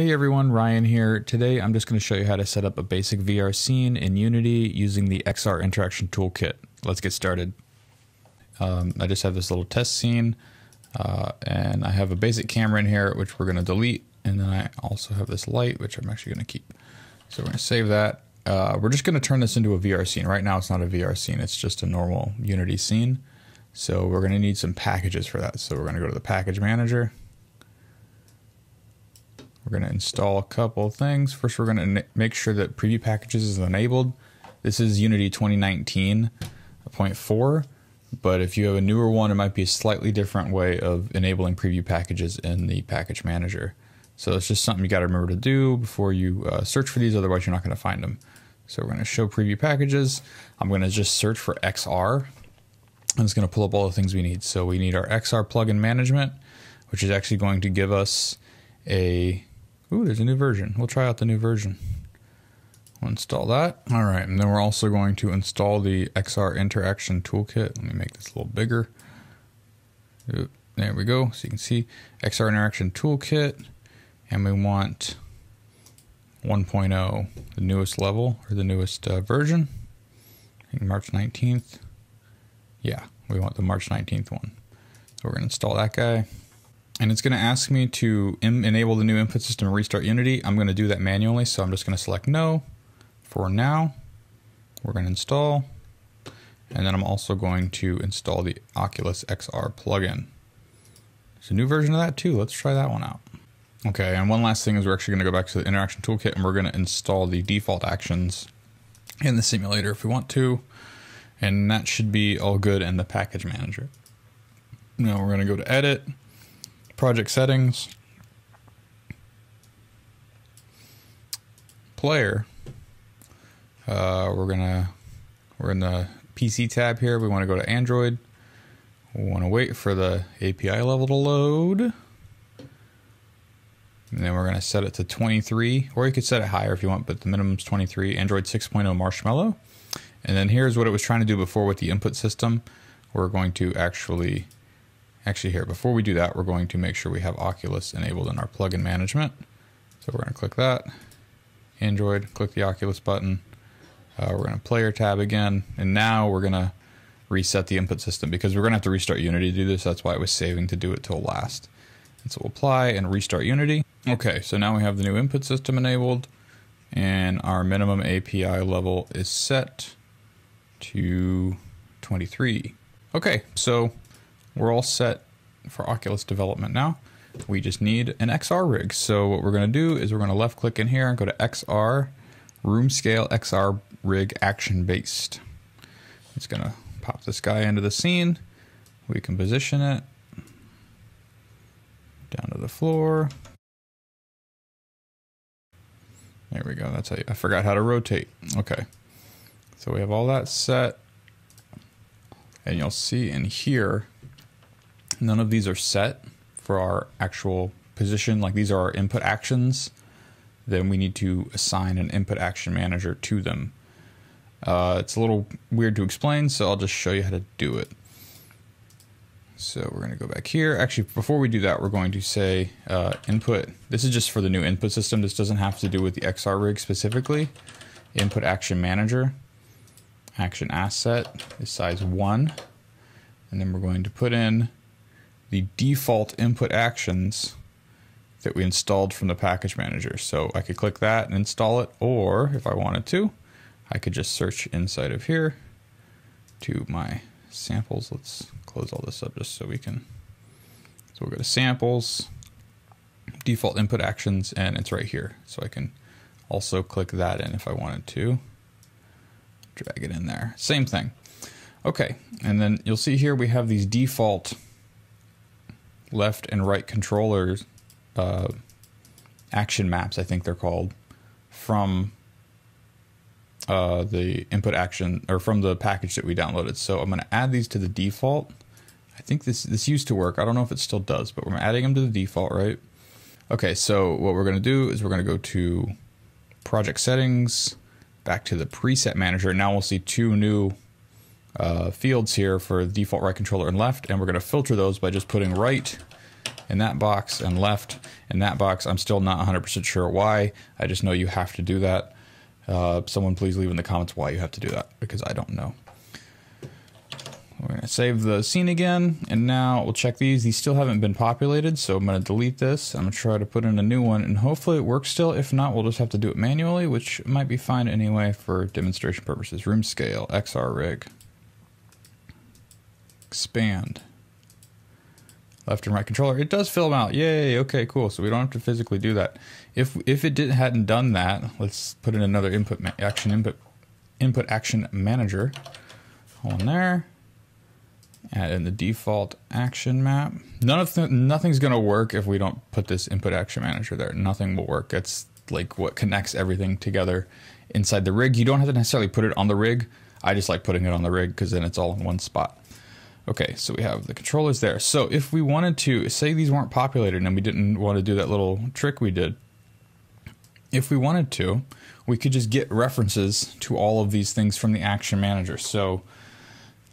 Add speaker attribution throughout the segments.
Speaker 1: Hey everyone, Ryan here. Today I'm just going to show you how to set up a basic VR scene in Unity using the XR Interaction Toolkit. Let's get started. Um, I just have this little test scene uh, and I have a basic camera in here which we're going to delete and then I also have this light which I'm actually going to keep. So we're going to save that. Uh, we're just going to turn this into a VR scene. Right now it's not a VR scene, it's just a normal Unity scene. So we're going to need some packages for that. So we're going to go to the package manager we're going to install a couple things. First, we're going to make sure that preview packages is enabled. This is Unity 2019.4, but if you have a newer one, it might be a slightly different way of enabling preview packages in the package manager. So it's just something you got to remember to do before you uh, search for these, otherwise you're not going to find them. So we're going to show preview packages. I'm going to just search for XR, and it's going to pull up all the things we need. So we need our XR plugin management, which is actually going to give us a Ooh, there's a new version. We'll try out the new version. We'll install that. All right, and then we're also going to install the XR Interaction Toolkit. Let me make this a little bigger. There we go. So you can see XR Interaction Toolkit, and we want 1.0, the newest level or the newest uh, version. March 19th. Yeah, we want the March 19th one. So we're going to install that guy and it's going to ask me to enable the new input system and restart Unity. I'm going to do that manually, so I'm just going to select no for now. We're going to install, and then I'm also going to install the Oculus XR plugin. There's a new version of that too. Let's try that one out. Okay, and one last thing is we're actually going to go back to the interaction toolkit and we're going to install the default actions in the simulator if we want to. And that should be all good in the package manager. Now we're going to go to edit project settings, player. Uh, we're gonna we're in the PC tab here. We want to go to Android. We want to wait for the API level to load. And then we're going to set it to 23, or you could set it higher if you want, but the minimum is 23. Android 6.0 Marshmallow. And then here's what it was trying to do before with the input system. We're going to actually Actually here, before we do that, we're going to make sure we have Oculus enabled in our plugin management. So we're going to click that, Android, click the Oculus button. Uh, we're going to player tab again, and now we're going to reset the input system because we're going to have to restart Unity to do this. That's why it was saving to do it till last. And so we'll apply and restart Unity. Okay, so now we have the new input system enabled, and our minimum API level is set to 23. Okay, so we're all set for Oculus development now. We just need an XR rig. So what we're going to do is we're going to left click in here and go to XR, room scale XR rig action based. It's going to pop this guy into the scene. We can position it down to the floor. There we go. That's how you, I forgot how to rotate. Okay. So we have all that set. And you'll see in here none of these are set for our actual position. Like these are our input actions. Then we need to assign an input action manager to them. Uh, it's a little weird to explain, so I'll just show you how to do it. So we're going to go back here. Actually, before we do that, we're going to say uh, input. This is just for the new input system. This doesn't have to do with the XR rig specifically. Input action manager. Action asset is size 1. And then we're going to put in the default input actions that we installed from the package manager. So I could click that and install it, or if I wanted to, I could just search inside of here to my samples. Let's close all this up just so we can. So we'll go to samples, default input actions, and it's right here. So I can also click that in if I wanted to. Drag it in there. Same thing. Okay, and then you'll see here we have these default left and right controllers uh, action maps, I think they're called, from uh, the input action or from the package that we downloaded. So I'm going to add these to the default. I think this this used to work. I don't know if it still does, but we're adding them to the default, right? Okay, so what we're going to do is we're going to go to project settings, back to the preset manager. Now we'll see two new uh, fields here for the default right controller and left, and we're going to filter those by just putting right in that box and left in that box. I'm still not 100% sure why. I just know you have to do that. Uh, someone please leave in the comments why you have to do that because I don't know. We're going to save the scene again, and now we'll check these. These still haven't been populated, so I'm going to delete this. I'm going to try to put in a new one, and hopefully it works still. If not, we'll just have to do it manually, which might be fine anyway for demonstration purposes. Room scale, XR rig. Expand. Left and right controller. It does fill them out. Yay, okay, cool. So we don't have to physically do that. If if it did, hadn't done that, let's put in another input action input input action manager. Hold on there add in the default action map. None of th nothing's gonna work if we don't put this input action manager there. Nothing will work. It's like what connects everything together inside the rig. You don't have to necessarily put it on the rig. I just like putting it on the rig because then it's all in one spot. Okay, so we have the controllers there. So if we wanted to, say these weren't populated and we didn't want to do that little trick we did, if we wanted to, we could just get references to all of these things from the action manager. So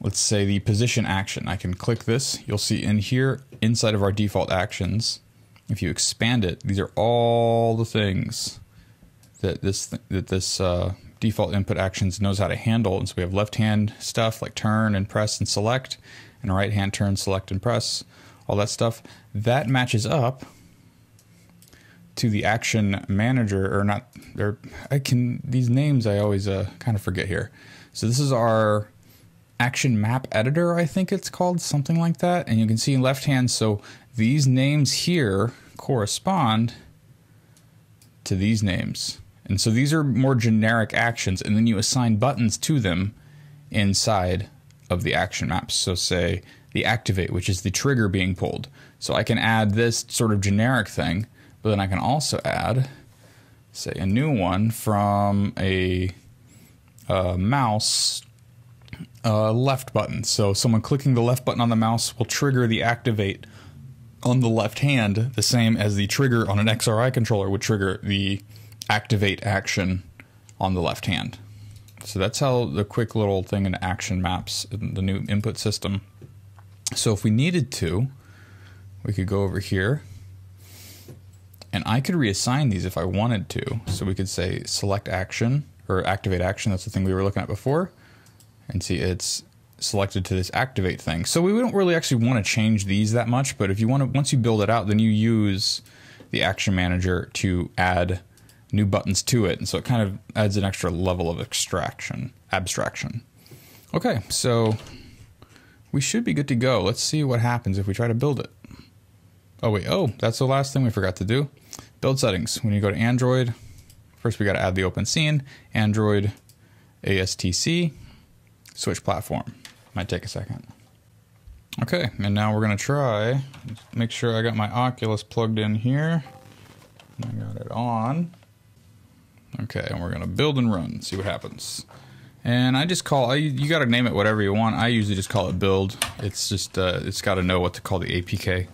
Speaker 1: let's say the position action. I can click this. You'll see in here, inside of our default actions, if you expand it, these are all the things that this that this uh, default input actions knows how to handle. And so we have left hand stuff like turn and press and select, and right hand turn, select and press, all that stuff. That matches up to the action manager or not or I can these names I always uh, kind of forget here. So this is our action map editor, I think it's called, something like that. And you can see in left hand, so these names here correspond to these names. And so these are more generic actions, and then you assign buttons to them inside of the action maps. So say the activate, which is the trigger being pulled. So I can add this sort of generic thing, but then I can also add, say, a new one from a, a mouse uh, left button. So someone clicking the left button on the mouse will trigger the activate on the left hand, the same as the trigger on an XRI controller would trigger the activate action on the left hand. So that's how the quick little thing in action maps in the new input system. So if we needed to, we could go over here and I could reassign these if I wanted to. So we could say select action or activate action. That's the thing we were looking at before and see it's selected to this activate thing. So we don't really actually want to change these that much, but if you want to, once you build it out, then you use the action manager to add new buttons to it. And so it kind of adds an extra level of extraction, abstraction. Okay, so we should be good to go. Let's see what happens if we try to build it. Oh wait, oh, that's the last thing we forgot to do. Build settings. When you go to Android, first we got to add the open scene, Android ASTC, switch platform. Might take a second. Okay, and now we're gonna try, make sure I got my Oculus plugged in here. I got it on. Okay, and we're gonna build and run, see what happens. And I just call, I, you gotta name it whatever you want. I usually just call it build. It's just, uh, it's gotta know what to call the APK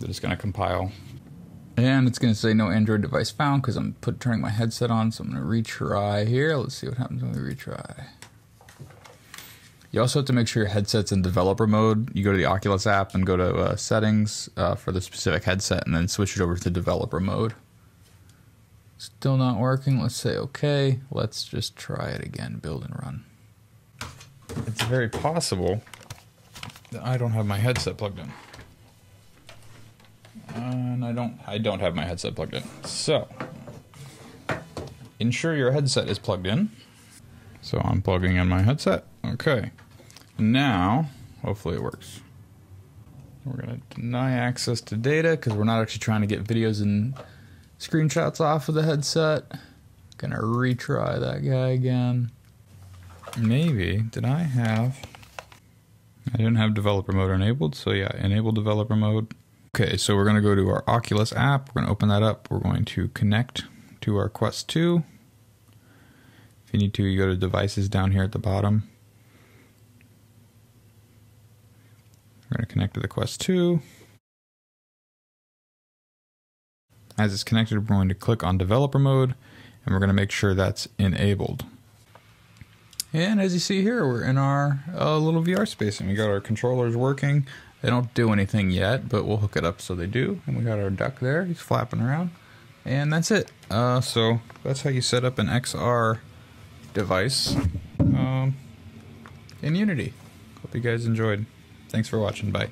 Speaker 1: that it's gonna compile. And it's gonna say no Android device found because I'm put, turning my headset on, so I'm gonna retry here. Let's see what happens when we retry. You also have to make sure your headset's in developer mode. You go to the Oculus app and go to uh, settings uh, for the specific headset and then switch it over to developer mode. Still not working. Let's say okay. Let's just try it again. Build and run. It's very possible that I don't have my headset plugged in. And I don't I don't have my headset plugged in. So ensure your headset is plugged in. So I'm plugging in my headset. Okay. Now, hopefully it works. We're going to deny access to data because we're not actually trying to get videos and screenshots off of the headset. Gonna retry that guy again. Maybe, did I have... I didn't have developer mode enabled, so yeah, enable developer mode. Okay, so we're gonna go to our Oculus app. We're gonna open that up. We're going to connect to our Quest 2. If you need to, you go to devices down here at the bottom. We're to connect to the Quest 2. As it's connected, we're going to click on developer mode and we're going to make sure that's enabled. And as you see here, we're in our uh, little VR space and we got our controllers working. They don't do anything yet, but we'll hook it up so they do. And we got our duck there. He's flapping around. And that's it. Uh, so that's how you set up an XR device um, in Unity. Hope you guys enjoyed. Thanks for watching. Bye.